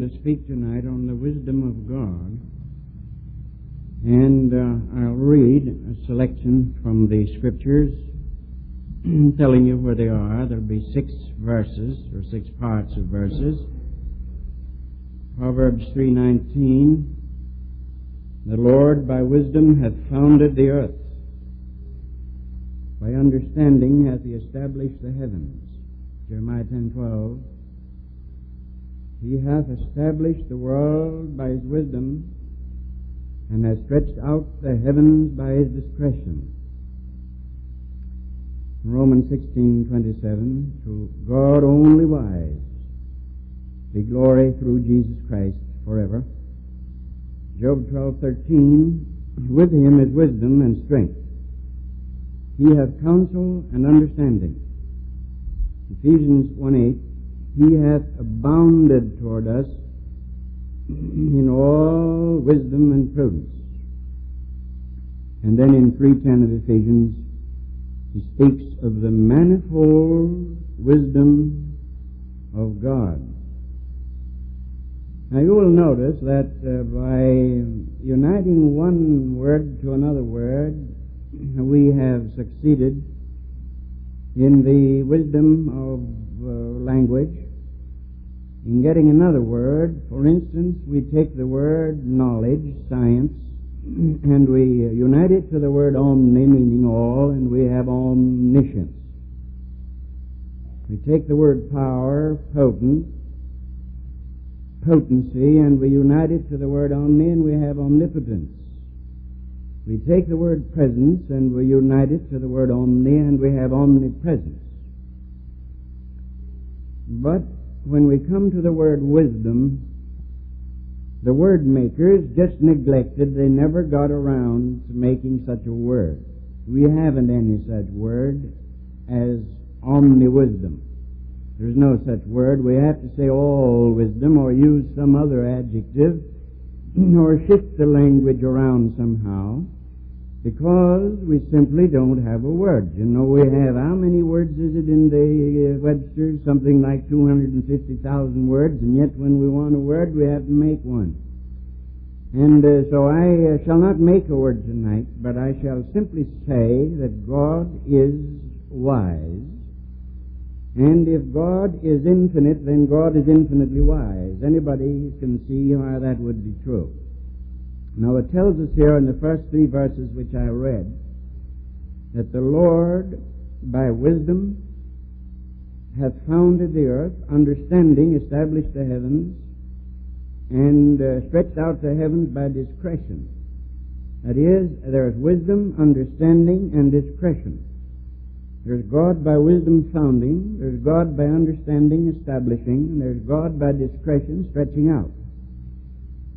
to speak tonight on the wisdom of God. And uh, I'll read a selection from the scriptures telling you where they are. There'll be six verses or six parts of verses. Proverbs 3:19 The Lord by wisdom hath founded the earth. By understanding hath he established the heavens. Jeremiah 10:12 He hath established the world by his wisdom and hath stretched out the heavens by his discretion. Romans 16:27 To God only wise be glory through Jesus Christ forever. Job 12:13 With him is wisdom and strength. He hath counsel and understanding. Ephesians 1:8 He hath abounded toward us in all wisdom and prudence. And then in 3.10 of Ephesians, he speaks of the manifold wisdom of God. Now you will notice that uh, by uniting one word to another word, we have succeeded in the wisdom of uh, language in getting another word. For instance, we take the word knowledge, science, and we unite it to the word omni, meaning all, and we have omniscience. We take the word power, potent, potency, and we unite it to the word omni, and we have omnipotence. We take the word presence, and we unite it to the word omni, and we have omnipresence. But when we come to the word wisdom, the word makers just neglected, they never got around to making such a word. We haven't any such word as omni-wisdom. There's no such word. We have to say all wisdom or use some other adjective or shift the language around somehow because we simply don't have a word. You know, we have, how many words is it in the uh, Webster? Something like 250,000 words, and yet when we want a word, we have to make one. And uh, so I uh, shall not make a word tonight, but I shall simply say that God is wise. And if God is infinite, then God is infinitely wise. Anybody can see how that would be true. Now it tells us here in the first three verses which I read that the Lord by wisdom hath founded the earth, understanding established the heavens, and uh, stretched out the heavens by discretion. That is, there is wisdom, understanding, and discretion. There's God by wisdom founding, there's God by understanding establishing, and there's God by discretion stretching out.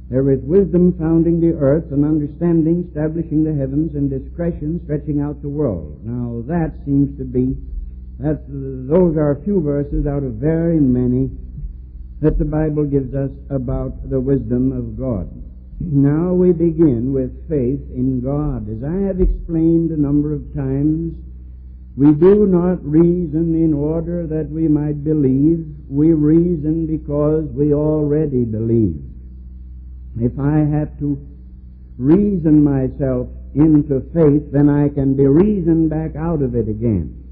There is wisdom founding the earth and understanding establishing the heavens and discretion stretching out the world. Now that seems to be, that those are a few verses out of very many that the Bible gives us about the wisdom of God. Now we begin with faith in God. As I have explained a number of times, we do not reason in order that we might believe. We reason because we already believe. If I have to reason myself into faith, then I can be reasoned back out of it again.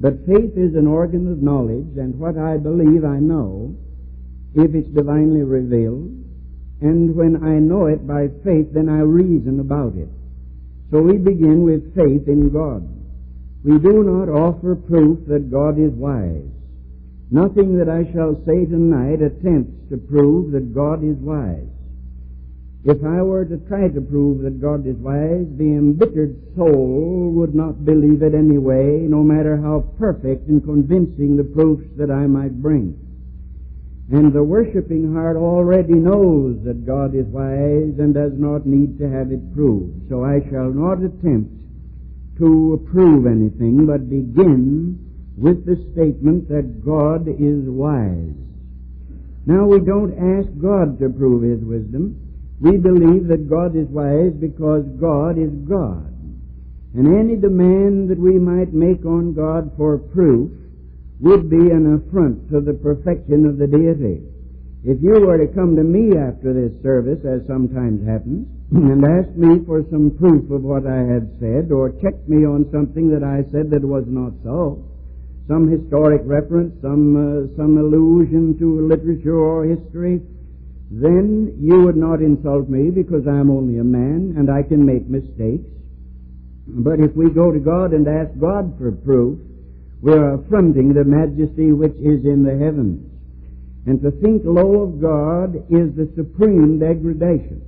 But faith is an organ of knowledge, and what I believe I know, if it's divinely revealed, and when I know it by faith, then I reason about it. So we begin with faith in God. We do not offer proof that God is wise. Nothing that I shall say tonight attempts to prove that God is wise. If I were to try to prove that God is wise, the embittered soul would not believe it anyway, no matter how perfect and convincing the proofs that I might bring. And the worshiping heart already knows that God is wise and does not need to have it proved. So I shall not attempt to prove anything, but begin with the statement that God is wise. Now we don't ask God to prove His wisdom. We believe that God is wise because God is God. And any demand that we might make on God for proof would be an affront to the perfection of the deity. If you were to come to me after this service, as sometimes happens, and ask me for some proof of what I had said, or check me on something that I said that was not so, some historic reference, some, uh, some allusion to literature or history, then you would not insult me because I'm only a man and I can make mistakes. But if we go to God and ask God for proof, we're affronting the majesty which is in the heavens. And to think low of God is the supreme degradation.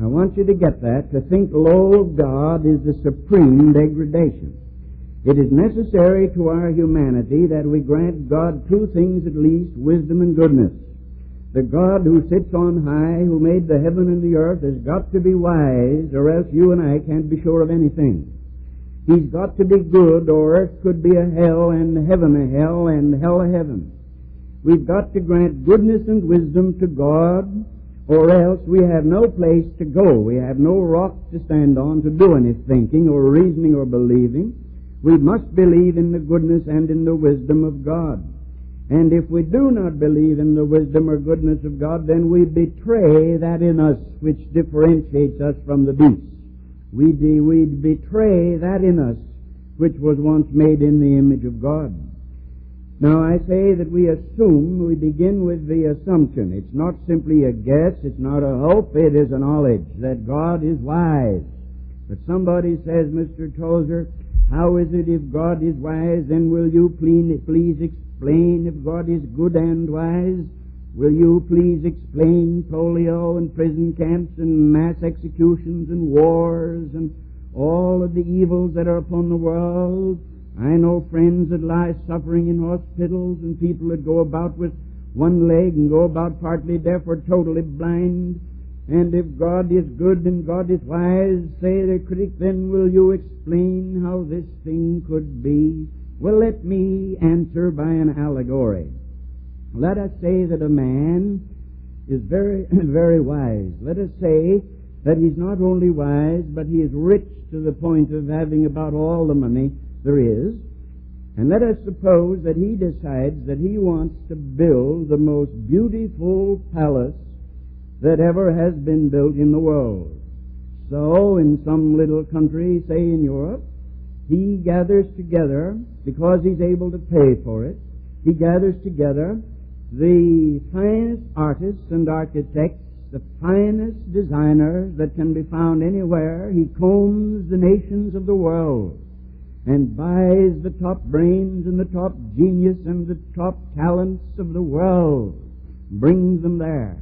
I want you to get that. To think low of God is the supreme degradation. It is necessary to our humanity that we grant God two things at least, wisdom and goodness. The God who sits on high, who made the heaven and the earth, has got to be wise, or else you and I can't be sure of anything. He's got to be good, or earth could be a hell, and heaven a hell, and hell a heaven. We've got to grant goodness and wisdom to God, or else we have no place to go. We have no rock to stand on to do any thinking, or reasoning, or believing. We must believe in the goodness and in the wisdom of God. And if we do not believe in the wisdom or goodness of God, then we betray that in us which differentiates us from the beast. We, de- we betray that in us which was once made in the image of God. Now I say that we assume, we begin with the assumption. It's not simply a guess, it's not a hope, it is a knowledge that God is wise. But somebody says, Mr. Tozer, how is it if God is wise, then will you please, please explain if God is good and wise? Will you please explain polio and prison camps and mass executions and wars and all of the evils that are upon the world? I know friends that lie suffering in hospitals and people that go about with one leg and go about partly deaf or totally blind. And if God is good and God is wise, say the critic, then will you explain how this thing could be? Well, let me answer by an allegory. Let us say that a man is very, very wise. Let us say that he's not only wise, but he is rich to the point of having about all the money there is. And let us suppose that he decides that he wants to build the most beautiful palace that ever has been built in the world. So, in some little country, say in Europe, he gathers together, because he's able to pay for it, he gathers together the finest artists and architects, the finest designers that can be found anywhere. He combs the nations of the world and buys the top brains and the top genius and the top talents of the world, brings them there.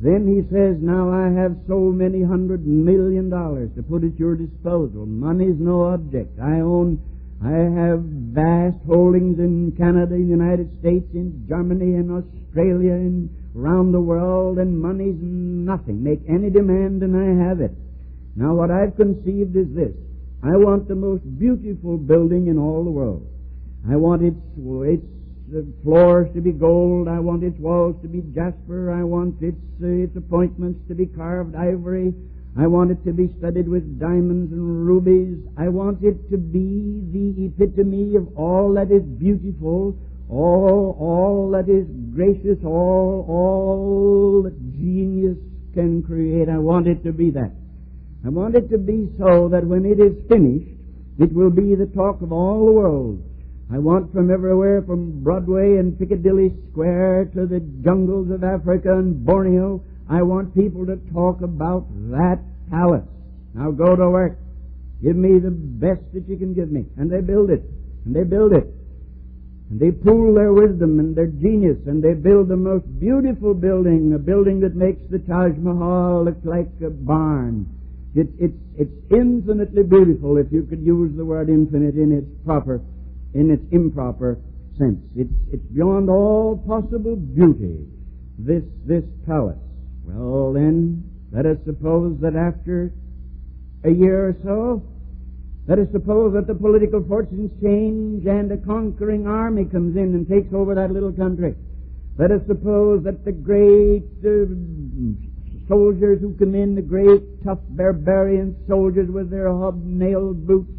Then he says, now I have so many hundred million dollars to put at your disposal. Money's no object. I own, I have vast holdings in Canada, in the United States, in Germany, in Australia, and around the world, and money's nothing. Make any demand and I have it. Now what I've conceived is this. I want the most beautiful building in all the world. I want its, its uh, floors to be gold. I want its walls to be jasper. I want its, uh, its appointments to be carved ivory. I want it to be studded with diamonds and rubies. I want it to be the epitome of all that is beautiful, all, all that is gracious, all, all that genius can create. I want it to be that. I want it to be so that when it is finished, it will be the talk of all the world. I want from everywhere, from Broadway and Piccadilly Square to the jungles of Africa and Borneo, I want people to talk about that palace. Now go to work. Give me the best that you can give me. And they build it. And they build it. And they pool their wisdom and their genius and they build the most beautiful building, a building that makes the Taj Mahal look like a barn. It, it, it's infinitely beautiful if you could use the word infinite in its proper, in its improper sense. It's, it's beyond all possible beauty, this, this palace. Well then, let us suppose that after a year or so, let us suppose that the political fortunes change and a conquering army comes in and takes over that little country. Let us suppose that the great uh, soldiers who come in, the great tough barbarian soldiers with their hobnailed boots.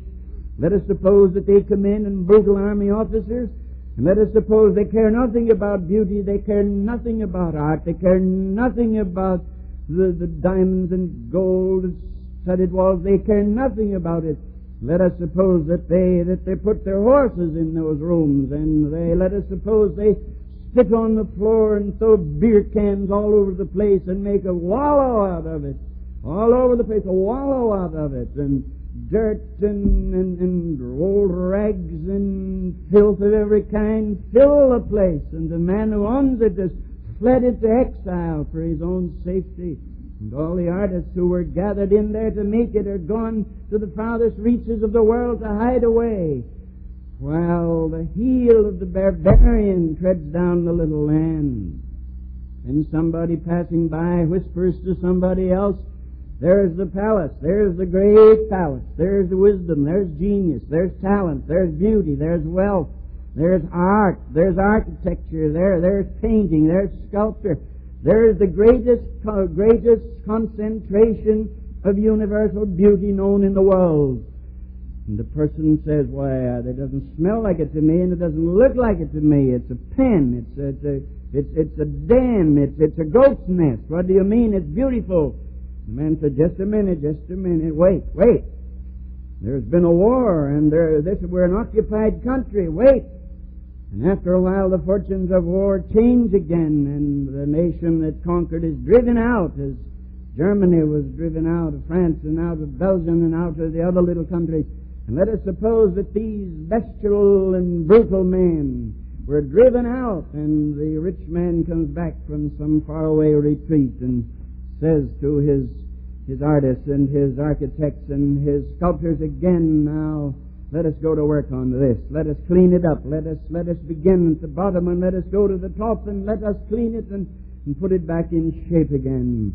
Let us suppose that they come in and brutal army officers, And let us suppose they care nothing about beauty, they care nothing about art, they care nothing about the, the diamonds and gold and studded walls, they care nothing about it. Let us suppose that they that they put their horses in those rooms, and they let us suppose they spit on the floor and throw beer cans all over the place and make a wallow out of it, all over the place, a wallow out of it, and dirt and, and, and old rags and filth of every kind fill the place, and the man who owns it has fled into exile for his own safety. And all the artists who were gathered in there to make it are gone to the farthest reaches of the world to hide away, while the heel of the barbarian treads down the little land. And somebody passing by whispers to somebody else, there's the palace, there's the great palace, there's the wisdom, there's genius, there's talent, there's beauty, there's wealth, there's art, there's architecture, there, there's painting, there's sculpture, there is the greatest, greatest concentration of universal beauty known in the world. And the person says, why, uh, that doesn't smell like it to me and it doesn't look like it to me. It's a pen. It's a, it's a, it's, it's a den. It's, it's a goat's nest. What do you mean? It's beautiful. The man said, just a minute, just a minute. Wait, wait. There's been a war and there, this, we're an occupied country. Wait. And after a while, the fortunes of war change again, and the nation that conquered is driven out, as Germany was driven out of France and out of Belgium and out of the other little countries. And let us suppose that these bestial and brutal men were driven out, and the rich man comes back from some faraway retreat and says to his his artists and his architects and his sculptors again now let us go to work on this. Let us clean it up. Let us let us begin at the bottom and let us go to the top and let us clean it and, and put it back in shape again.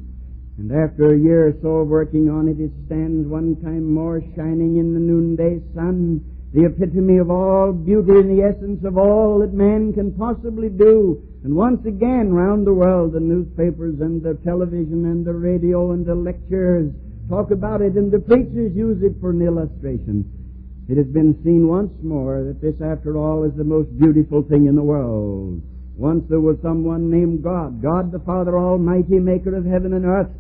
And after a year or so of working on it, it stands one time more shining in the noonday sun, the epitome of all beauty and the essence of all that man can possibly do. And once again, round the world, the newspapers and the television and the radio and the lectures talk about it, and the preachers use it for an illustration. It has been seen once more that this, after all, is the most beautiful thing in the world. Once there was someone named God, God the Father Almighty, maker of heaven and earth.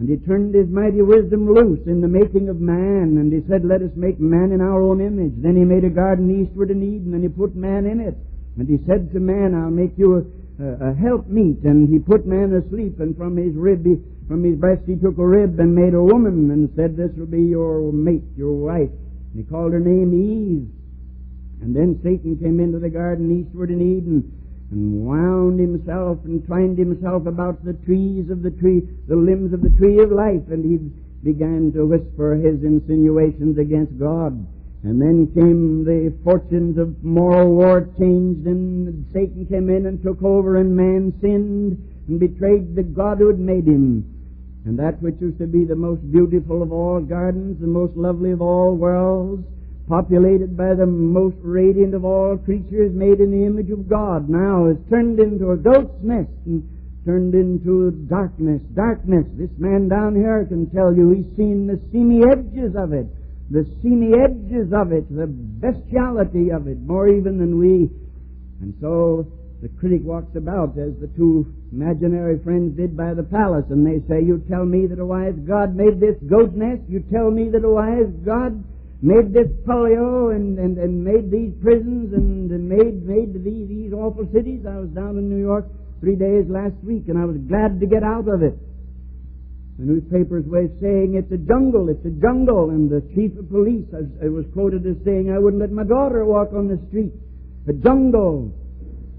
And he turned his mighty wisdom loose in the making of man, and he said, Let us make man in our own image. Then he made a garden eastward in Eden, and he put man in it. And he said to man, I'll make you a, a help meet. And he put man asleep, and from his rib, he, from his breast he took a rib and made a woman, and said, This will be your mate, your wife. And he called her name Eve. And then Satan came into the garden eastward in Eden and wound himself and twined himself about the trees of the tree, the limbs of the tree of life, and he began to whisper his insinuations against God. And then came the fortunes of moral war changed, and Satan came in and took over, and man sinned and betrayed the God who had made him. And that which used to be the most beautiful of all gardens, the most lovely of all worlds, populated by the most radiant of all creatures made in the image of God, now is turned into a goat's nest and turned into darkness. Darkness. This man down here can tell you he's seen the seamy edges of it, the seamy edges of it, the bestiality of it, more even than we. And so the critic walks about as the two imaginary friends did by the palace, and they say, You tell me that a wise God made this goat nest? You tell me that a wise God made this polio and, and, and made these prisons and, and made, made these, these awful cities? I was down in New York three days last week, and I was glad to get out of it. The newspapers were saying it's a jungle, it's a jungle, and the chief of police I, was quoted as saying, I wouldn't let my daughter walk on the street. A jungle.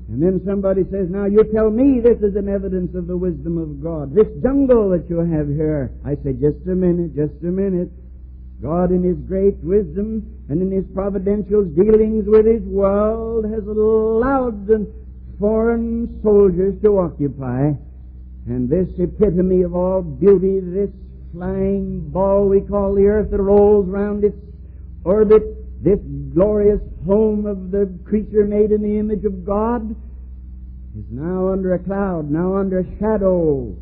And then somebody says, now you tell me this is an evidence of the wisdom of God. This jungle that you have here. I say, just a minute, just a minute. God in His great wisdom and in His providential dealings with His world has allowed foreign soldiers to occupy. And this epitome of all beauty, this flying ball we call the earth that rolls round its orbit this glorious home of the creature made in the image of God is now under a cloud, now under a shadow.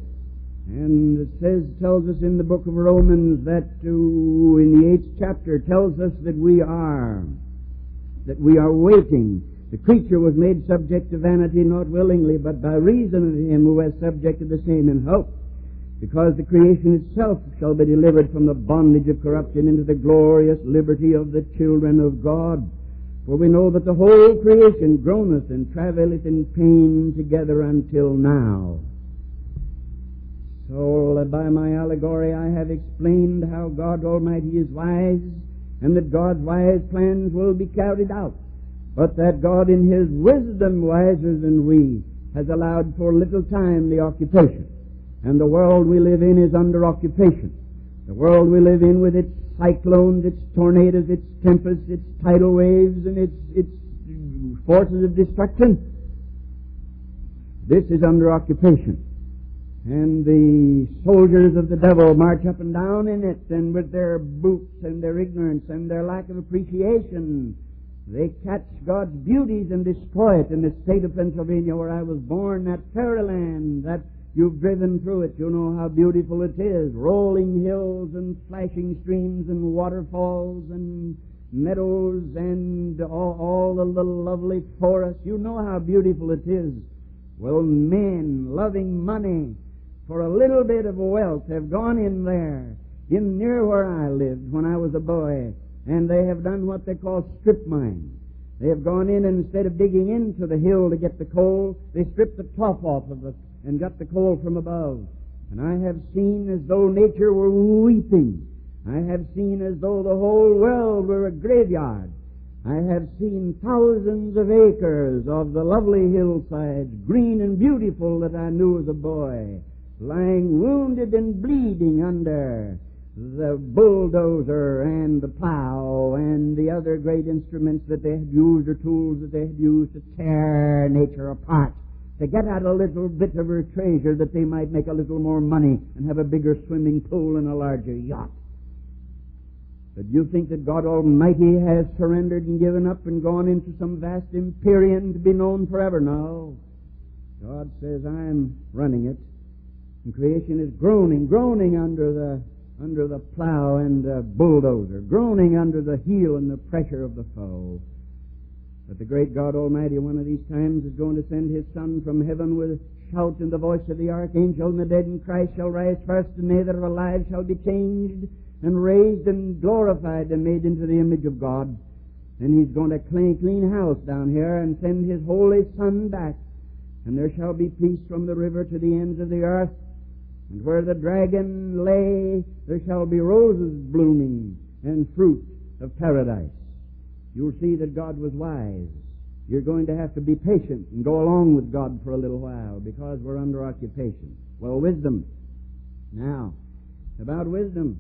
And it says, tells us in the book of Romans that in the eighth chapter tells us that we are, that we are waiting, The creature was made subject to vanity not willingly, but by reason of him who has subjected the same in hope. Because the creation itself shall be delivered from the bondage of corruption into the glorious liberty of the children of God. For we know that the whole creation groaneth and travaileth in pain together until now. So, by my allegory, I have explained how God Almighty is wise, and that God's wise plans will be carried out, but that God, in His wisdom wiser than we, has allowed for little time the occupation. And the world we live in is under occupation. The world we live in with its cyclones, its tornadoes, its tempests, its tidal waves, and its, its forces of destruction. This is under occupation. And the soldiers of the devil march up and down in it, and with their boots and their ignorance and their lack of appreciation, they catch God's beauties and destroy it in the state of Pennsylvania where I was born, that fairyland, that You've driven through it. You know how beautiful it is. Rolling hills and flashing streams and waterfalls and meadows and all, all the little lovely forests. You know how beautiful it is. Well, men loving money for a little bit of wealth have gone in there, in near where I lived when I was a boy, and they have done what they call strip mines. They have gone in and instead of digging into the hill to get the coal, they stripped the top off of it and got the coal from above. And I have seen as though nature were weeping. I have seen as though the whole world were a graveyard. I have seen thousands of acres of the lovely hillsides, green and beautiful that I knew as a boy, lying wounded and bleeding under the bulldozer and the plow and the other great instruments that they had used or tools that they had used to tear nature apart to get at a little bit of her treasure that they might make a little more money and have a bigger swimming pool and a larger yacht. But you think that God Almighty has surrendered and given up and gone into some vast empyrean to be known forever? No. God says, I'm running it. And creation is groaning, groaning under the under the plow and the bulldozer, groaning under the heel and the pressure of the foe. But the great God Almighty one of these times is going to send his Son from heaven with a shout and the voice of the archangel, and the dead in Christ shall rise first, and they that are alive shall be changed and raised and glorified and made into the image of God. And he's going to clean, clean house down here and send his holy Son back. And there shall be peace from the river to the ends of the earth. And where the dragon lay, there shall be roses blooming and fruit of paradise you'll see that God was wise. You're going to have to be patient and go along with God for a little while because we're under occupation. Well, wisdom. Now, about wisdom.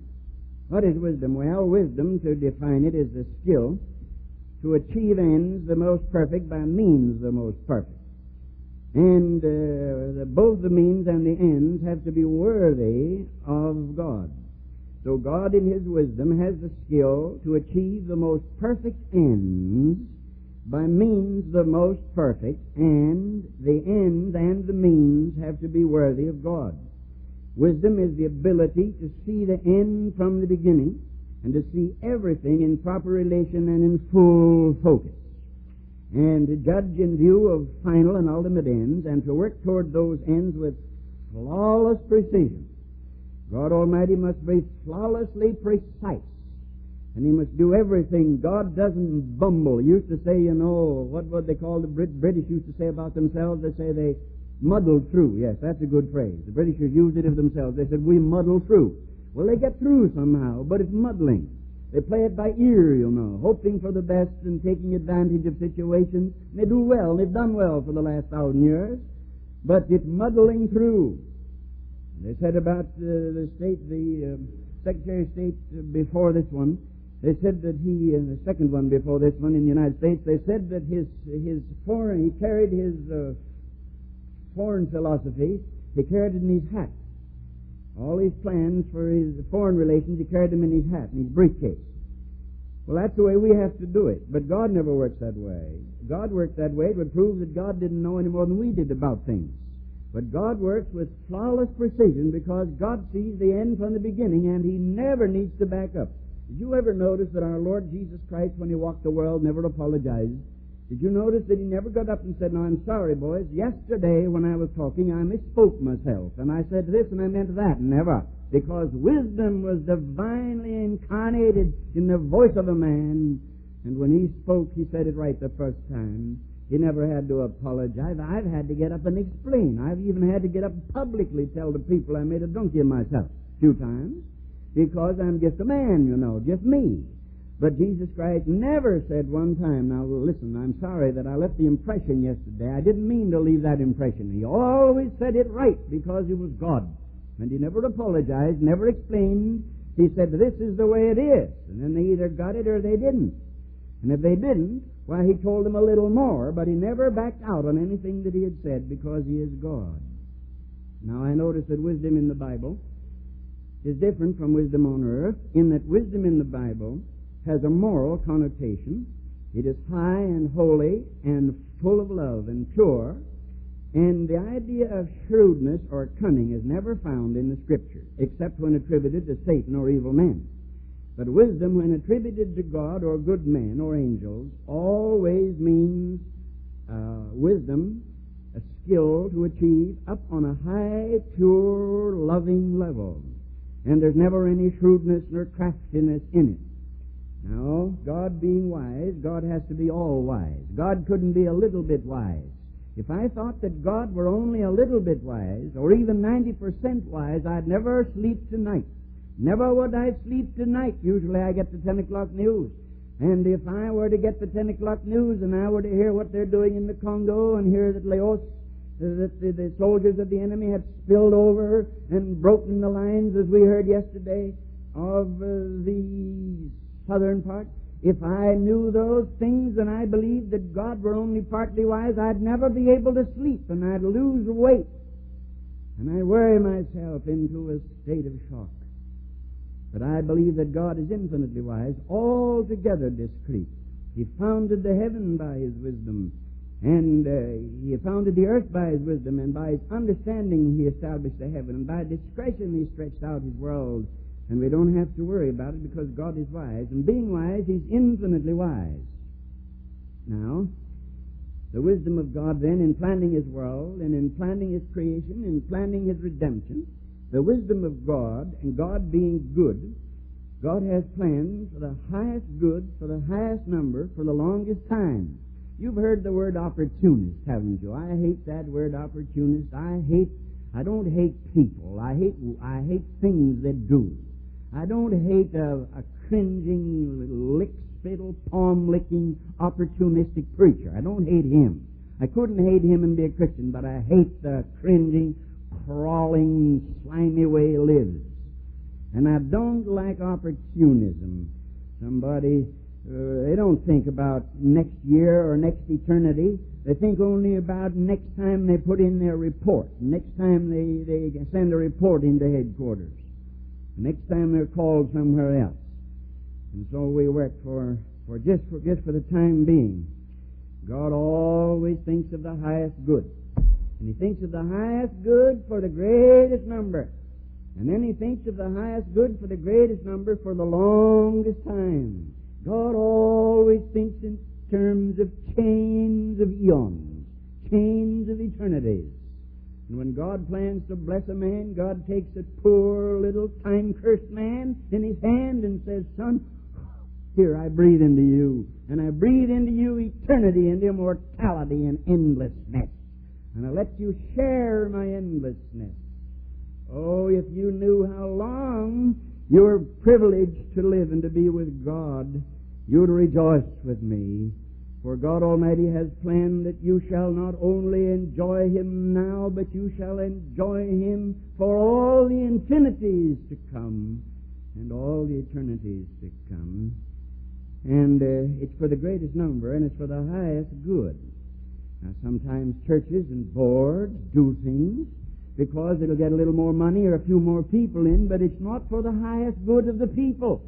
What is wisdom? Well, wisdom, to define it, is the skill to achieve ends the most perfect by means the most perfect. And uh, the, both the means and the ends have to be worthy of God. So God in His wisdom has the skill to achieve the most perfect ends by means the most perfect, and the ends and the means have to be worthy of God. Wisdom is the ability to see the end from the beginning and to see everything in proper relation and in full focus. And to judge in view of final and ultimate ends and to work toward those ends with flawless precision God Almighty must be flawlessly precise. And he must do everything. God doesn't bumble. He used to say, you know, what would they call the Brit- British used to say about themselves? They say they muddled through. Yes, that's a good phrase. The Britishers used it of themselves. They said, we muddle through. Well, they get through somehow, but it's muddling. They play it by ear, you know, hoping for the best and taking advantage of situations. They do well. They've done well for the last thousand years. But it's muddling through. They said about uh, the state, the uh, Secretary of State uh, before this one, they said that he, and the second one before this one in the United States, they said that his his foreign, he carried his uh, foreign philosophy, he carried it in his hat. All his plans for his foreign relations, he carried them in his hat, in his briefcase. Well, that's the way we have to do it. But God never works that way. God worked that way. It would prove that God didn't know any more than we did about things. But God works with flawless precision because God sees the end from the beginning and He never needs to back up. Did you ever notice that our Lord Jesus Christ, when He walked the world, never apologized? Did you notice that he never got up and said, No, I'm sorry, boys. Yesterday, when I was talking, I misspoke myself. And I said this and I meant that. Never. Because wisdom was divinely incarnated in the voice of a man. And when he spoke, he said it right the first time. He never had to apologize. I've had to get up and explain. I've even had to get up publicly tell the people I made a donkey of myself a few times. Because I'm just a man, you know, just me. But Jesus Christ never said one time, now listen, I'm sorry that I left the impression yesterday. I didn't mean to leave that impression. He always said it right because he was God. And he never apologized, never explained. He said, this is the way it is. And then they either got it or they didn't. And if they didn't, why, he told them a little more, but he never backed out on anything that he had said because he is God. Now I notice that wisdom in the Bible is different from wisdom on earth in that wisdom in the Bible has a moral connotation. It is high and holy and full of love and pure. And the idea of shrewdness or cunning is never found in the Scripture, except when attributed to Satan or evil men. But wisdom, when attributed to God or good men or angels, always means uh, wisdom, a skill to achieve up on a high, pure, loving level. And there's never any shrewdness nor craftiness in it. Now, God being wise, God has to be all wise. God couldn't be a little bit wise. If I thought that God were only a little bit wise, or even 90% wise, I'd never sleep tonight. Never would I sleep tonight. Usually I get the 10 o'clock news. And if I were to get the 10 o'clock news and I were to hear what they're doing in the Congo and hear that Laos, that the, the soldiers of the enemy had spilled over and broken the lines, as we heard yesterday, of uh, the southern part, if I knew those things and I believed that God were only partly wise, I'd never be able to sleep and I'd lose weight. And I'd worry myself into a state of shock. But I believe that God is infinitely wise, altogether discreet. He founded the heaven by His wisdom, and uh, He founded the earth by His wisdom, and by His understanding He established the heaven, and by discretion He stretched out His world and we don't have to worry about it because God is wise. And being wise, He's infinitely wise. Now, the wisdom of God then in planning His world and in planning His creation, in planning His redemption, the wisdom of God and God being good, God has planned for the highest good, for the highest number, for the longest time. You've heard the word opportunist, haven't you? I hate that word opportunist. I hate, I don't hate people. I hate, I hate things that do. I don't hate a, a cringing, lick spittle, palm licking, opportunistic preacher. I don't hate him. I couldn't hate him and be a Christian, but I hate the cringing, crawling, slimy way he lives. And I don't like opportunism. Somebody, uh, they don't think about next year or next eternity. They think only about next time they put in their report, next time they, they send a report into headquarters. Next time they're called somewhere else. And so we work for, for just for just for the time being. God always thinks of the highest good. And he thinks of the highest good for the greatest number. And then he thinks of the highest good for the greatest number for the longest time. God always thinks in terms of chains of eons, chains of eternities. And when God plans to bless a man, God takes a poor little time cursed man in his hand and says, Son, here I breathe into you. And I breathe into you eternity and immortality and endlessness. And I let you share my endlessness. Oh, if you knew how long you're privileged to live and to be with God, you'd rejoice with me for God Almighty has planned that you shall not only enjoy Him now, but you shall enjoy Him for all the infinities to come and all the eternities to come. And uh, it's for the greatest number and it's for the highest good. Now, sometimes churches and boards do things because it'll get a little more money or a few more people in, but it's not for the highest good of the people.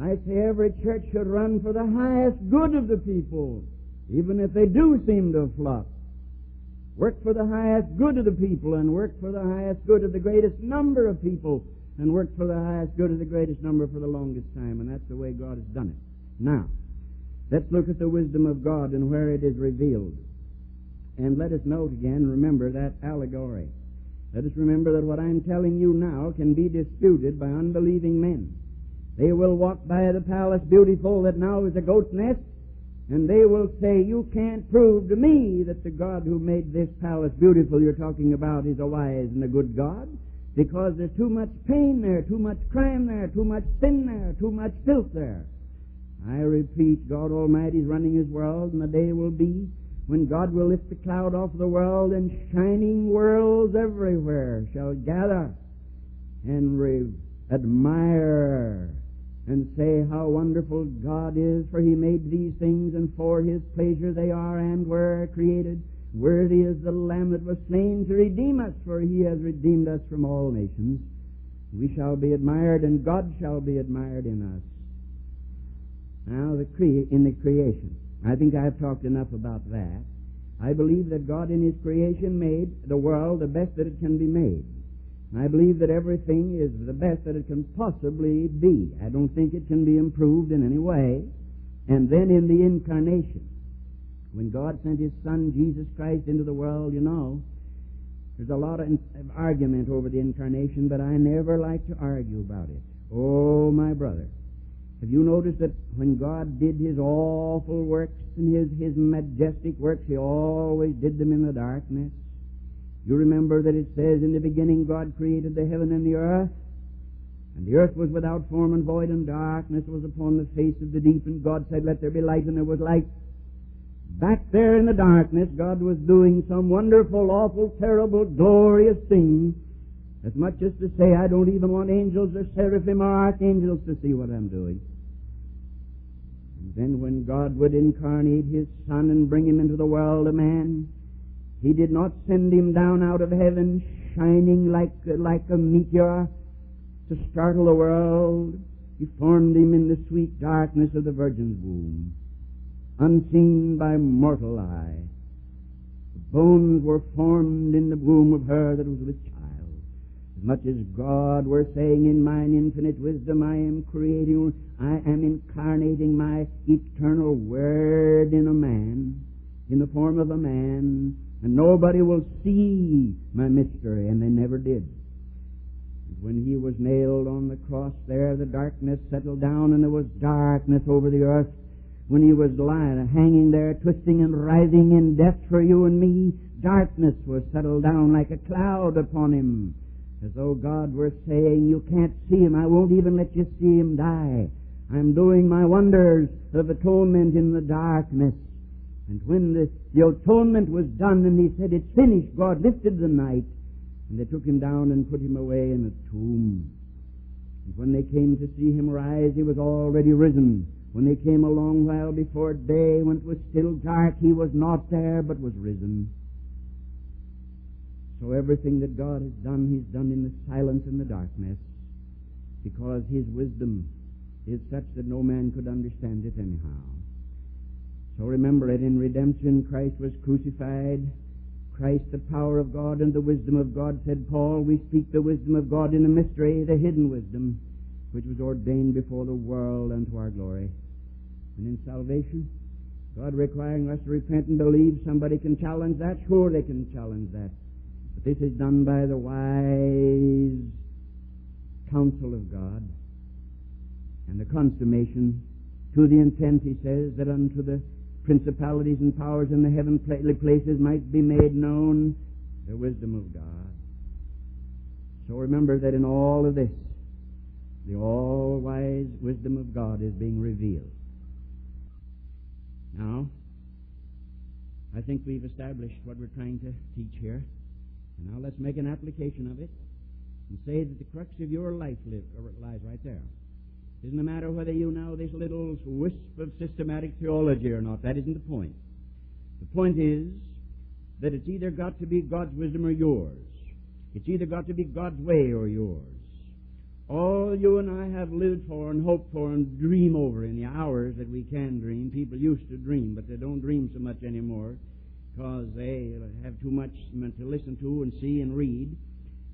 I say every church should run for the highest good of the people even if they do seem to flop. Work for the highest good of the people and work for the highest good of the greatest number of people and work for the highest good of the greatest number for the longest time. And that's the way God has done it. Now, Let's look at the wisdom of God and where it is revealed. And let us note again, remember that allegory. Let us remember that what I'm telling you now can be disputed by unbelieving men. They will walk by the palace beautiful that now is a goat's nest, and they will say, You can't prove to me that the God who made this palace beautiful you're talking about is a wise and a good God, because there's too much pain there, too much crime there, too much sin there, too much filth there. I repeat, God Almighty is running His world, and the day will be when God will lift the cloud off the world, and shining worlds everywhere shall gather and re- admire and say how wonderful God is, for He made these things, and for His pleasure they are and were created. Worthy is the Lamb that was slain to redeem us, for He has redeemed us from all nations. We shall be admired, and God shall be admired in us. Now, the cre- in the creation. I think I've talked enough about that. I believe that God in His creation made the world the best that it can be made. I believe that everything is the best that it can possibly be. I don't think it can be improved in any way. And then in the incarnation, when God sent His Son, Jesus Christ, into the world, you know, there's a lot of argument over the incarnation, but I never like to argue about it. Oh, my brother. Have you noticed that when God did His awful works and His, His majestic works, He always did them in the darkness? You remember that it says, In the beginning God created the heaven and the earth, and the earth was without form and void, and darkness was upon the face of the deep, and God said, Let there be light, and there was light. Back there in the darkness, God was doing some wonderful, awful, terrible, glorious thing, as much as to say, I don't even want angels or seraphim or archangels to see what I'm doing. And then when God would incarnate His Son and bring Him into the world a man, He did not send Him down out of heaven shining like, like a meteor to startle the world. He formed Him in the sweet darkness of the Virgin's womb, unseen by mortal eye. The bones were formed in the womb of her that was with child As much as God were saying in mine infinite wisdom, I am creating, I am incarnating my eternal word in a man, in the form of a man, and nobody will see my mystery, and they never did. And When he was nailed on the cross there, the darkness settled down, and there was darkness over the earth. When he was lying, hanging there, twisting and writhing in death for you and me, darkness was settled down like a cloud upon him as though God were saying, You can't see him. I won't even let you see him die. I'm doing my wonders of atonement in the darkness. And when the, the atonement was done and he said, It's finished, God lifted the night. And they took him down and put him away in a tomb. And when they came to see him rise, he was already risen. When they came a long while before day, when it was still dark, he was not there, but was risen. So everything that God has done, He's done in the silence and the darkness, because His wisdom is such that no man could understand it anyhow. So remember it in redemption, Christ was crucified. Christ, the power of God and the wisdom of God, said Paul, we speak the wisdom of God in a mystery, the hidden wisdom, which was ordained before the world unto our glory. And in salvation, God requiring us to repent and believe, somebody can challenge that? Sure, they can challenge that. But This is done by the wise counsel of God and the consummation to the intent, he says, that unto the principalities and powers in the heavenly places might be made known the wisdom of God. So remember that in all of this, the all wise wisdom of God is being revealed. Now, I think we've established what we're trying to teach here. And now let's make an application of it and say that the crux of your life live, lies right there. It doesn't matter whether you know this little wisp of systematic theology or not. That isn't the point. The point is that it's either got to be God's wisdom or yours. It's either got to be God's way or yours. All you and I have lived for and hoped for and dream over in the hours that we can dream. People used to dream, but they don't dream so much anymore because they have too much to listen to and see and read.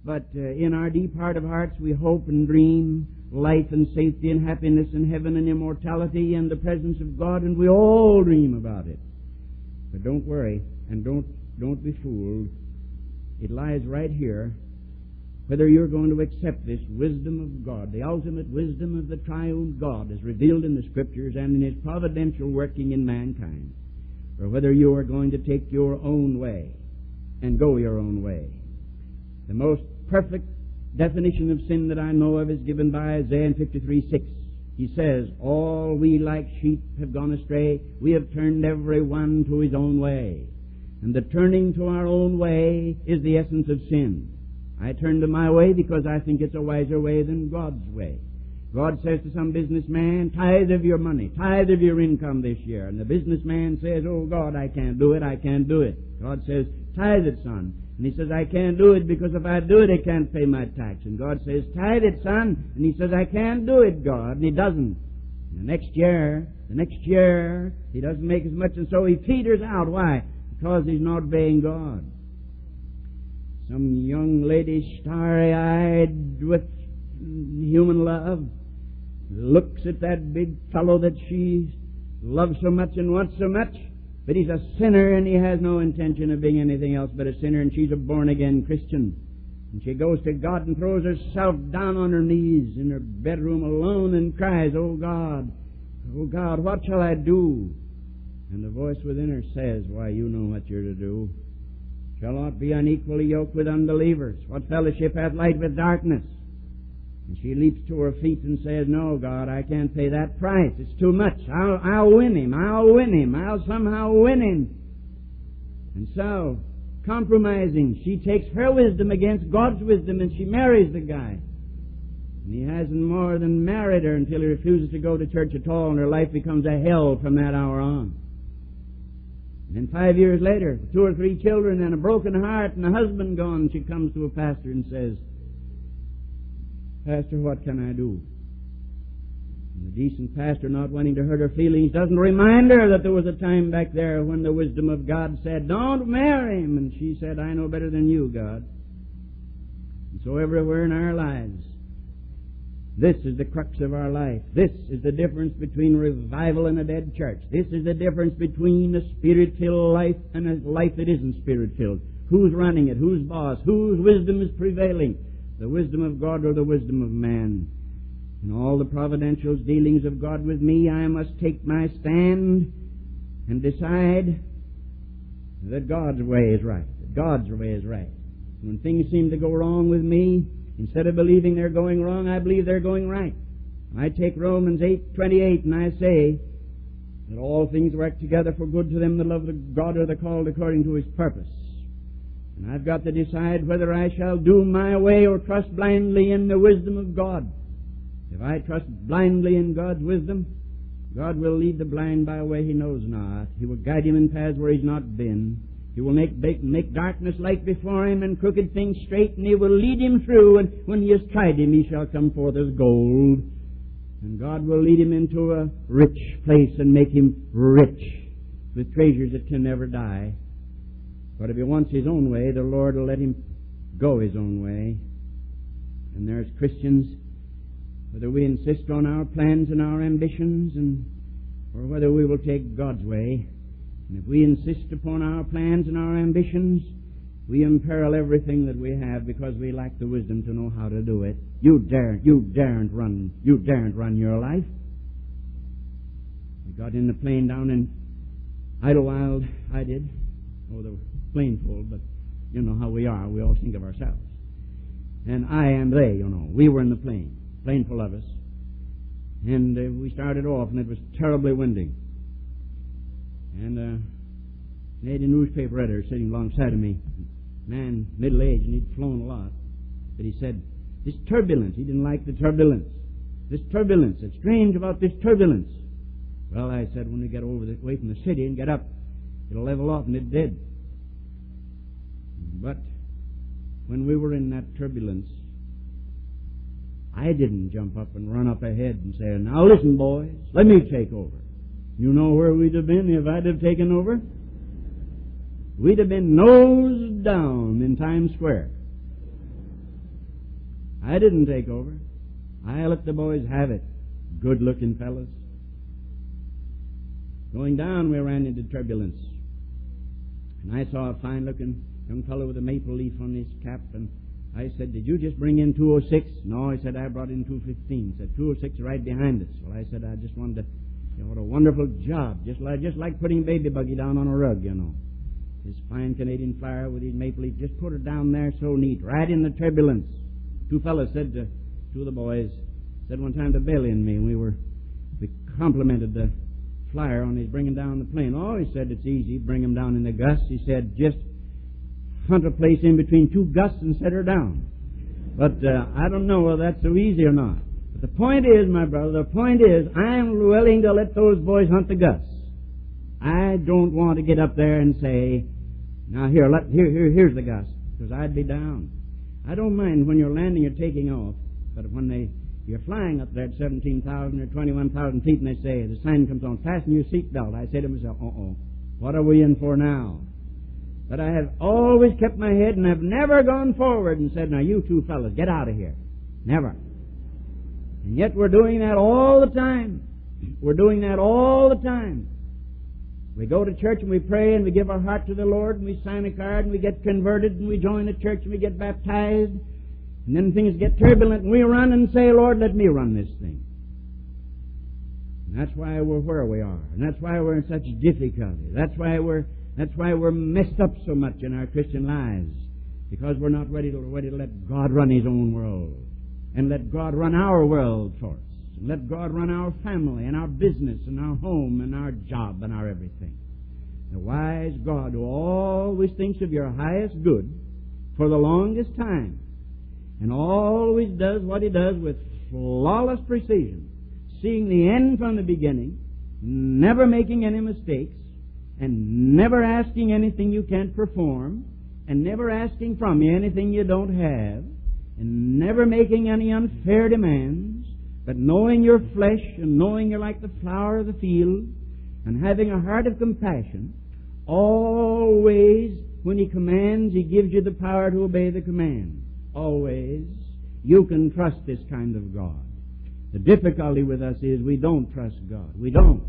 But uh, in our deep heart of hearts, we hope and dream life and safety and happiness and heaven and immortality and the presence of God, and we all dream about it. But don't worry and don't don't be fooled. It lies right here. Whether you're going to accept this wisdom of God, the ultimate wisdom of the triune God as revealed in the Scriptures and in His providential working in mankind, or whether you are going to take your own way and go your own way. The most perfect definition of sin that I know of is given by Isaiah 53 6. He says, All we like sheep have gone astray. We have turned every one to his own way. And the turning to our own way is the essence of sin. I turn to my way because I think it's a wiser way than God's way. God says to some businessman, tithe of your money, tithe of your income this year. And the businessman says, Oh God, I can't do it, I can't do it. God says, tithe it, son. And he says, I can't do it because if I do it, I can't pay my tax. And God says, tithe it, son. And he says, I can't do it, God. And he doesn't. And the next year, the next year, he doesn't make as much, and so he peters out. Why? Because he's not obeying God. Some young lady, starry-eyed with human love, looks at that big fellow that she loves so much and wants so much, but he's a sinner and he has no intention of being anything else but a sinner, and she's a born-again Christian. And she goes to God and throws herself down on her knees in her bedroom alone and cries, Oh God, oh God, what shall I do? And the voice within her says, Why, you know what you're to do. Shall not be unequally yoked with unbelievers. What fellowship hath light with darkness? And she leaps to her feet and says, No, God, I can't pay that price. It's too much. I'll, I'll win him. I'll win him. I'll somehow win him. And so, compromising, she takes her wisdom against God's wisdom and she marries the guy. And he hasn't more than married her until he refuses to go to church at all and her life becomes a hell from that hour on. And then five years later, two or three children and a broken heart and a husband gone, she comes to a pastor and says, Pastor, what can I do? And the decent pastor, not wanting to hurt her feelings, doesn't remind her that there was a time back there when the wisdom of God said, Don't marry him. And she said, I know better than you, God. And so everywhere in our lives, this is the crux of our life. This is the difference between revival and a dead church. This is the difference between a spirit-filled life and a life that isn't spirit-filled. Who's running it? Who's boss? Whose wisdom is prevailing? The wisdom of God or the wisdom of man? In all the providential dealings of God with me, I must take my stand and decide that God's way is right. That God's way is right. When things seem to go wrong with me, Instead of believing they're going wrong, I believe they're going right. I take Romans 8:28 and I say that all things work together for good to them that love the God or the called according to his purpose. And I've got to decide whether I shall do my way or trust blindly in the wisdom of God. If I trust blindly in God's wisdom, God will lead the blind by a way he knows not. He will guide him in paths where he's not been. He will make, make, make darkness light before him and crooked things straight, and he will lead him through, and when he has tried him, he shall come forth as gold. And God will lead him into a rich place and make him rich with treasures that can never die. But if he wants his own way, the Lord will let him go his own way. And there's Christians, whether we insist on our plans and our ambitions, and or whether we will take God's way, and if we insist upon our plans and our ambitions, we imperil everything that we have because we lack the wisdom to know how to do it. You daren't, you daren't run, you daren't run your life. We got in the plane down in Idlewild, I did. Oh, the plane full, but you know how we are. We always think of ourselves. And I and they, you know, we were in the plane, full of us. And uh, we started off, and it was terribly windy. And uh, lady newspaper editor sitting alongside of me, man, middle aged, and he'd flown a lot. But he said, this turbulence, he didn't like the turbulence. This turbulence, it's strange about this turbulence. Well, I said, when we get over the, away from the city and get up, it'll level off, and it did. But when we were in that turbulence, I didn't jump up and run up ahead and say, now listen, boys, let me take over. You know where we'd have been if I'd have taken over? We'd have been nose down in Times Square. I didn't take over. I let the boys have it. Good looking fellows. Going down, we ran into turbulence. And I saw a fine looking young fellow with a maple leaf on his cap, and I said, Did you just bring in 206? No, he said, I brought in 215. He said, 206 right behind us. Well, I said, I just wanted to, you know, what a wonderful job. Just like, just like putting baby buggy down on a rug, you know. His fine Canadian flyer with his maple leaf, just put it down there so neat, right in the turbulence. Two fellows said to two of the boys, said one time to Billy and me, we were, we complimented the flyer on his bringing down the plane. Oh, he said, it's easy, bring him down in the gusts. He said, just hunt a place in between two gusts and set her down. But uh, I don't know whether that's so easy or not. But the point is, my brother, the point is, I'm willing to let those boys hunt the gusts. I don't want to get up there and say, now here, let, here, here, here's the gust, because I'd be down. I don't mind when you're landing or taking off, but when they you're flying up there at 17,000 or 21,000 feet, and they say, the sign comes on, fasten your seatbelt. I say to myself, uh-oh, what are we in for now? But I have always kept my head and have never gone forward and said, now you two fellows, get out of here. Never. And yet we're doing that all the time. We're doing that all the time. We go to church and we pray and we give our heart to the Lord and we sign a card and we get converted and we join a church and we get baptized and then things get turbulent and we run and say, Lord, let me run this thing. And that's why we're where we are. And that's why we're in such difficulty. That's why we're that's why we're messed up so much in our Christian lives. Because we're not ready to, ready to let God run His own world. And let God run our world for us. And let God run our family and our business and our home and our job and our everything. The wise God who always thinks of your highest good for the longest time and always does what he does with flawless precision, seeing the end from the beginning, never making any mistakes, and never asking anything you can't perform, and never asking from you anything you don't have, and never making any unfair demands, but knowing your flesh and knowing you're like the flower of the field, and having a heart of compassion, always when he commands, he gives you the power to obey the command always. You can trust this kind of God. The difficulty with us is we don't trust God. We don't.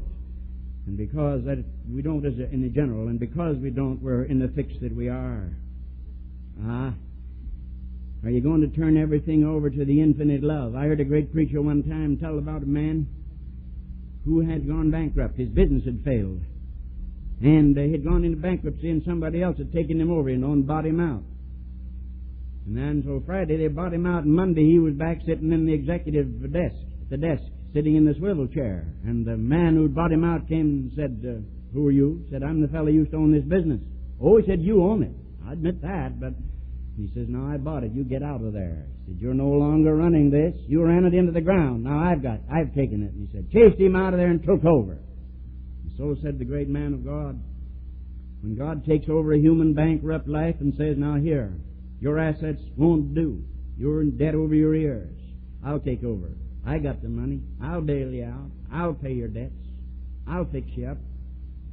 And because that we don't as a, in the general, and because we don't, we're in the fix that we are. Ah. Are you going to turn everything over to the infinite love? I heard a great preacher one time tell about a man who had gone bankrupt. His business had failed. And uh, he'd gone into bankruptcy and somebody else had taken him over, you know, and bought him out. And then so Friday they brought him out, and Monday he was back sitting in the executive desk, at the desk, sitting in the swivel chair. And the man who brought him out came and said, uh, "Who are you?" Said, "I'm the fellow who used to own this business." Oh, he said, "You own it." I admit that, but he says, "No, I bought it. You get out of there." He said, "You're no longer running this. You ran it into the ground. Now I've got, I've taken it." And he said, "Chased him out of there and took over." And so said the great man of God. When God takes over a human bankrupt life and says, "Now here." Your assets won't do. You're in debt over your ears. I'll take over. I got the money. I'll bail you out. I'll pay your debts. I'll fix you up.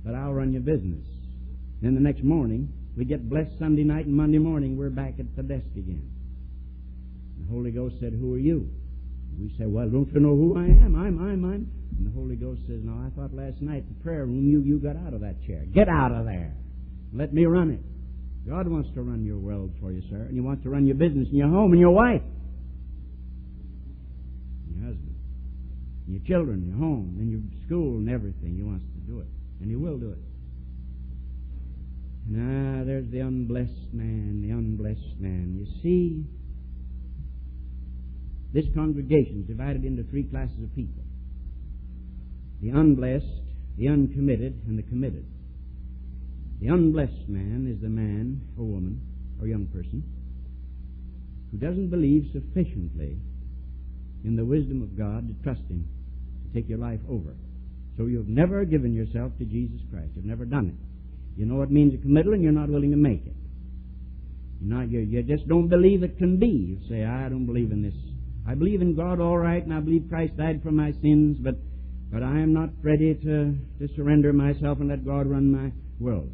But I'll run your business. Then the next morning, we get blessed Sunday night and Monday morning, we're back at the desk again. The Holy Ghost said, Who are you? We say, Well, don't you know who I am? I'm, I'm, I'm. And the Holy Ghost says, No, I thought last night the prayer room you, you got out of that chair. Get out of there. Let me run it. God wants to run your world for you, sir, and He wants to run your business and your home and your wife, your children, your home, and your school and everything. He wants to do it, and He will do it. And ah, there's the unblessed man, the unblessed man. You see, this congregation is divided into three classes of people the unblessed, the uncommitted, and the committed. The unblessed man is the man or woman or young person who doesn't believe sufficiently in the wisdom of God to trust Him take your life over. So you've never given yourself to Jesus Christ. You've never done it. You know it means a committal and you're not willing to make it. You're not, you, you just don't believe it can be. You say, I don't believe in this. I believe in God all right and I believe Christ died for my sins, but, but I am not ready to, to surrender myself and let God run my world.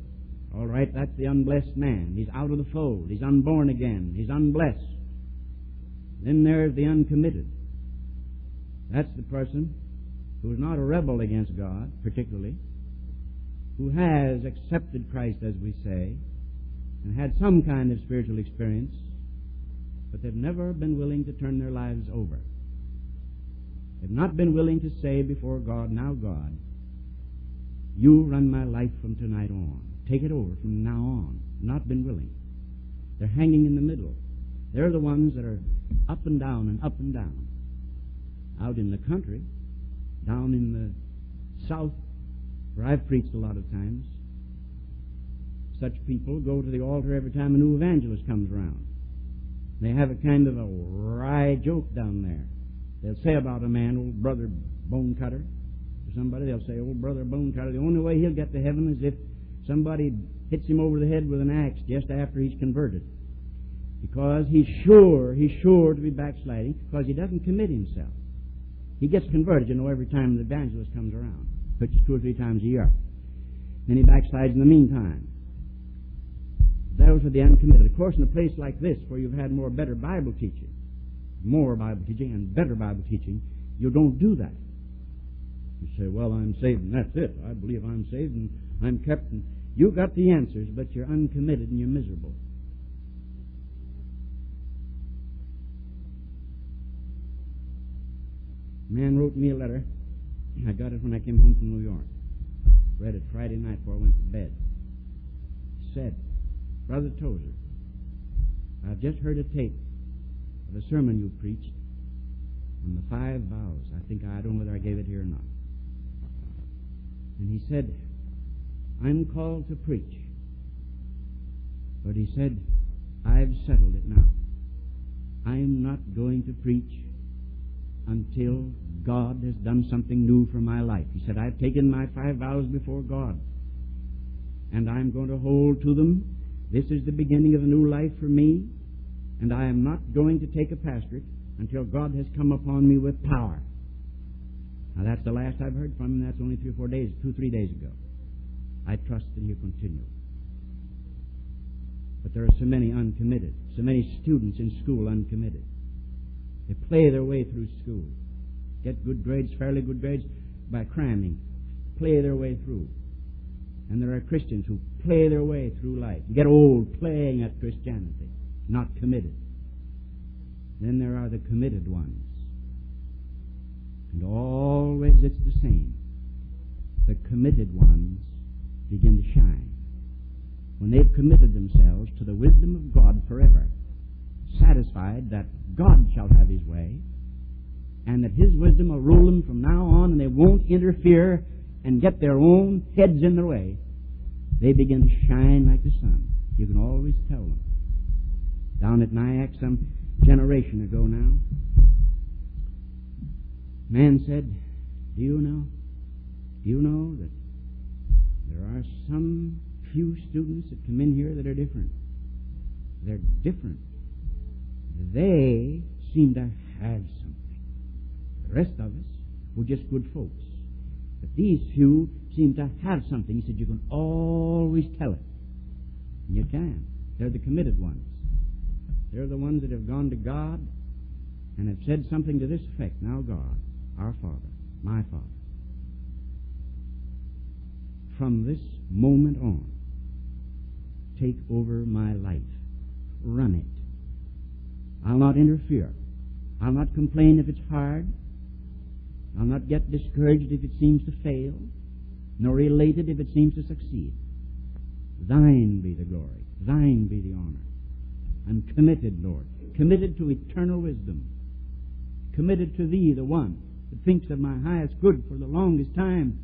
All right, that's the unblessed man. He's out of the fold. He's unborn again. He's unblessed. Then there's the uncommitted. That's the person who is not a rebel against God, particularly, who has accepted Christ, as we say, and had some kind of spiritual experience, but they've never been willing to turn their lives over. They've not been willing to say before God, Now, God, you run my life from tonight on. Take it over from now on. Not been willing. They're hanging in the middle. They're the ones that are up and down and up and down. Out in the country, down in the south, where I've preached a lot of times, such people go to the altar every time a new evangelist comes around. They have a kind of a wry joke down there. They'll say about a man, old brother bone cutter, or somebody, they'll say, old brother bone cutter, the only way he'll get to heaven is if somebody hits him over the head with an axe just after he's converted. Because he's sure, he's sure to be backsliding because he doesn't commit himself. He gets converted, you know, every time the evangelist comes around, which is two or three times a year. Then he backslides in the meantime. Those are the uncommitted. Of course, in a place like this, where you've had more better Bible teaching, more Bible teaching and better Bible teaching, you don't do that. You say, well, I'm saved and that's it. I believe I'm saved and I'm kept. And you got the answers, but you're uncommitted and you're miserable. Man wrote me a letter. I got it when I came home from New York. Read it Friday night before I went to bed. Said, Brother Tozer, I've just heard a tape of a sermon you preached on the five vows. I think I don't know whether I gave it here or not. And he said, I'm called to preach. But he said, I've settled it now. I'm not going to preach until God has done something new for my life. He said, I've taken my five vows before God, and I'm going to hold to them. This is the beginning of a new life for me, and I am not going to take a pastorate until God has come upon me with power. Now, that's the last I've heard from him. That's only three or four days, two, three days ago. I trust that he'll continue. But there are so many uncommitted, so many students in school uncommitted. They play their way through school, get good grades, fairly good grades, by cramming, play their way through. And there are Christians who play their way through life, get old playing at Christianity, not committed. Then there are the committed ones. And always it's the same. The committed ones begin to shine. When they've committed themselves to the wisdom of God forever, satisfied that God shall have his way, and that his wisdom will rule them from now on, and they won't interfere and get their own heads in their way, they begin to shine like the sun. You can always tell them. Down at Nyack some generation ago now, man said, Do you know? Do you know that there are some few students that come in here that are different? They're different they seem to have something. The rest of us were just good folks. But these few seem to have something. He said, You can always tell it. And you can. They're the committed ones. They're the ones that have gone to God and have said something to this effect Now, God, our Father, my Father, from this moment on, take over my life. Run it. I'll not interfere. I'll not complain if it's hard. I'll not get discouraged if it seems to fail, nor elated if it seems to succeed. Thine be the glory. Thine be the honor. I'm committed, Lord. Committed to eternal wisdom. Committed to Thee, the one that thinks of my highest good for the longest time.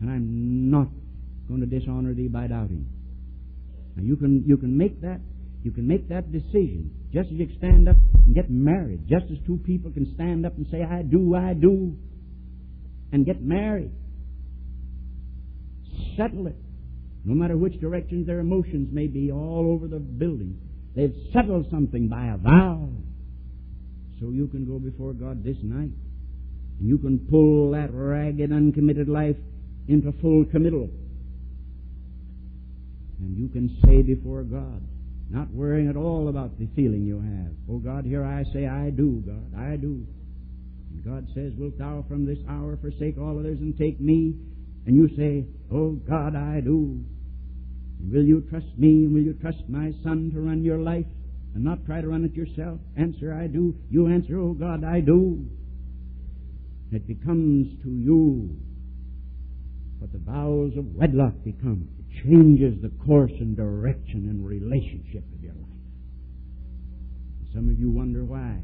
And I'm not going to dishonor Thee by doubting. Now you can, you can make that you can make that decision just as you can stand up and get married, just as two people can stand up and say, I do, I do, and get married. Settle it. No matter which directions their emotions may be all over the building, they've settled something by a vow. So you can go before God this night and you can pull that ragged, uncommitted life into full committal. And you can say before God, Not worrying at all about the feeling you have. Oh God, here I say, I do, God, I do. And God says, Wilt thou from this hour forsake all others and take me? And you say, Oh God, I do. And will you trust me? Will you trust my son to run your life and not try to run it yourself? Answer, I do. You answer, Oh God, I do. It becomes to you what the vows of wedlock become. Changes the course and direction and relationship of your life. Some of you wonder why.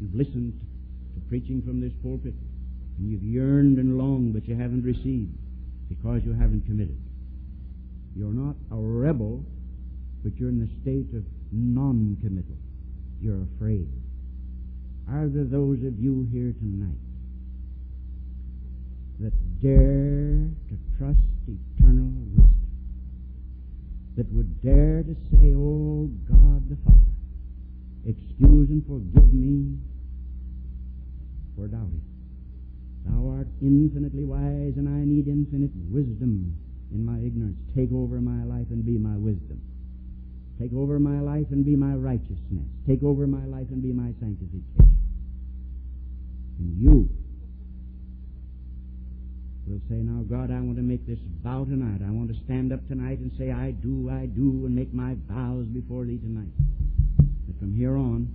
You've listened to preaching from this pulpit, and you've yearned and longed, but you haven't received because you haven't committed. You're not a rebel, but you're in the state of non-committal. You're afraid. Are there those of you here tonight that dare to trust eternal wisdom? That would dare to say, Oh God the Father, excuse and forgive me for doubting. Thou art infinitely wise, and I need infinite wisdom in my ignorance. Take over my life and be my wisdom. Take over my life and be my righteousness. Take over my life and be my sanctification. And you will say, Now, God, I want to make this vow tonight. I want to stand up tonight and say, I do, I do, and make my vows before Thee tonight. That from here on,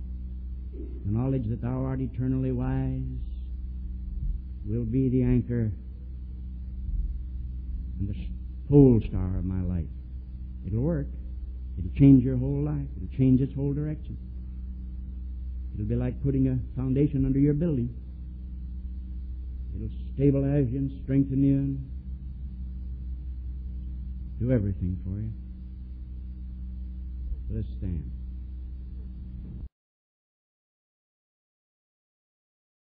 the knowledge that Thou art eternally wise will be the anchor and the pole star of my life. It'll work. It'll change your whole life. It'll change its whole direction. It'll be like putting a foundation under your building. It'll stabilize you and strengthen you do everything for you. Let's stand.